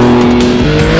Yeah.